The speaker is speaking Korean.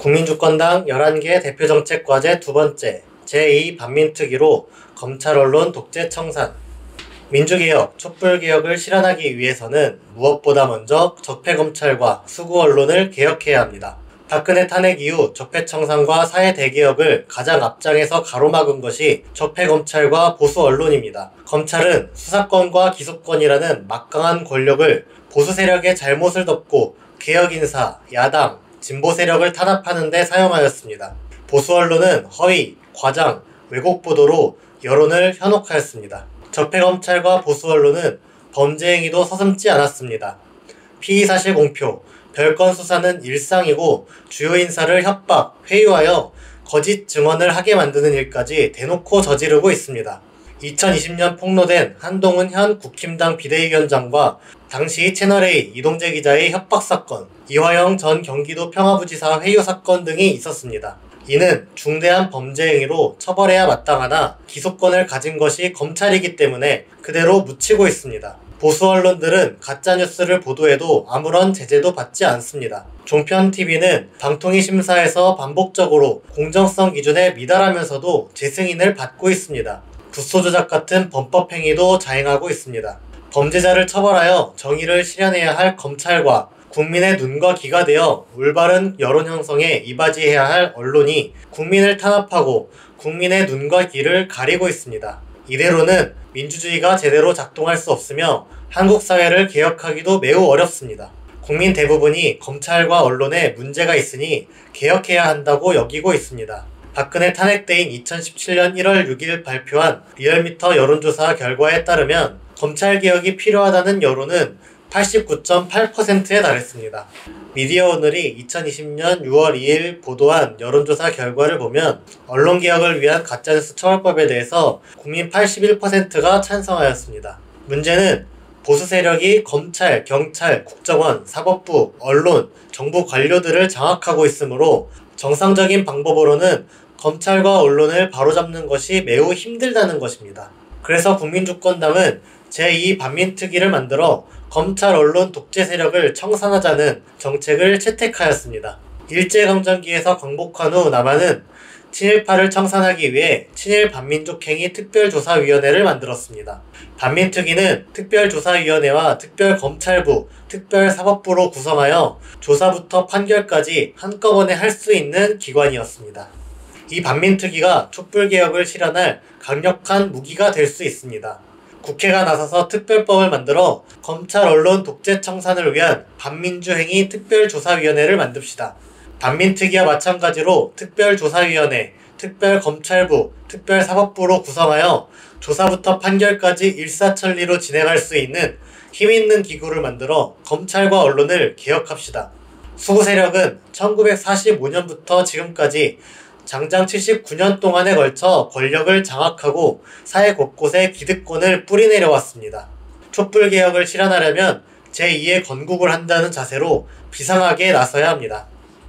국민주권당 11개 대표정책 과제 두 번째 제2 반민특위로 검찰 언론 독재 청산 민주개혁, 촛불개혁을 실현하기 위해서는 무엇보다 먼저 적폐검찰과 수구 언론을 개혁해야 합니다. 박근혜 탄핵 이후 적폐청산과 사회 대개혁을 가장 앞장에서 가로막은 것이 적폐검찰과 보수 언론입니다. 검찰은 수사권과 기소권이라는 막강한 권력을 보수 세력의 잘못을 덮고 개혁인사, 야당, 진보 세력을 탄압하는 데 사용하였습니다. 보수 언론은 허위, 과장, 왜곡 보도로 여론을 현혹하였습니다. 적폐 검찰과 보수 언론은 범죄 행위도 서슴지 않았습니다. 피의 사실 공표, 별건 수사는 일상이고 주요 인사를 협박, 회유하여 거짓 증언을 하게 만드는 일까지 대놓고 저지르고 있습니다. 2020년 폭로된 한동훈 현 국힘당 비대위원장과 당시 채널A 이동재 기자의 협박 사건, 이화영 전 경기도 평화부지사 회유 사건 등이 있었습니다. 이는 중대한 범죄 행위로 처벌해야 마땅하나 기소권을 가진 것이 검찰이기 때문에 그대로 묻히고 있습니다. 보수 언론들은 가짜뉴스를 보도해도 아무런 제재도 받지 않습니다. 종편TV는 방통위 심사에서 반복적으로 공정성 기준에 미달하면서도 재승인을 받고 있습니다. 구소 조작 같은 범법 행위도 자행하고 있습니다. 범죄자를 처벌하여 정의를 실현해야 할 검찰과 국민의 눈과 귀가 되어 올바른 여론 형성에 이바지해야 할 언론이 국민을 탄압하고 국민의 눈과 귀를 가리고 있습니다. 이대로는 민주주의가 제대로 작동할 수 없으며 한국 사회를 개혁하기도 매우 어렵습니다. 국민 대부분이 검찰과 언론에 문제가 있으니 개혁해야 한다고 여기고 있습니다. 박근혜 탄핵 때인 2017년 1월 6일 발표한 리얼미터 여론조사 결과에 따르면 검찰개혁이 필요하다는 여론은 89.8%에 달했습니다. 미디어 오늘이 2020년 6월 2일 보도한 여론조사 결과를 보면 언론개혁을 위한 가짜뉴스 처벌법에 대해서 국민 81%가 찬성하였습니다. 문제는 보수 세력이 검찰, 경찰, 국정원, 사법부, 언론, 정부 관료들을 장악하고 있으므로 정상적인 방법으로는 검찰과 언론을 바로잡는 것이 매우 힘들다는 것입니다. 그래서 국민주권당은 제2 반민특위를 만들어 검찰 언론 독재 세력을 청산하자는 정책을 채택하였습니다. 일제강점기에서 광복한 후 남한은 친일파를 청산하기 위해 친일 반민족행위 특별조사위원회를 만들었습니다. 반민특위는 특별조사위원회와 특별검찰부, 특별사법부로 구성하여 조사부터 판결까지 한꺼번에 할 수 있는 기관이었습니다. 이 반민특위가 촛불개혁을 실현할 강력한 무기가 될 수 있습니다. 국회가 나서서 특별법을 만들어 검찰 언론 독재 청산을 위한 반민주행위 특별조사위원회를 만듭시다. 반민특위와 마찬가지로 특별조사위원회, 특별검찰부, 특별사법부로 구성하여 조사부터 판결까지 일사천리로 진행할 수 있는 힘있는 기구를 만들어 검찰과 언론을 개혁합시다. 수구 세력은 1945년부터 지금까지 장장 79년 동안에 걸쳐 권력을 장악하고 사회 곳곳에 기득권을 뿌리내려 왔습니다. 촛불개혁을 실현하려면 제2의 건국을 한다는 자세로 비상하게 나서야 합니다.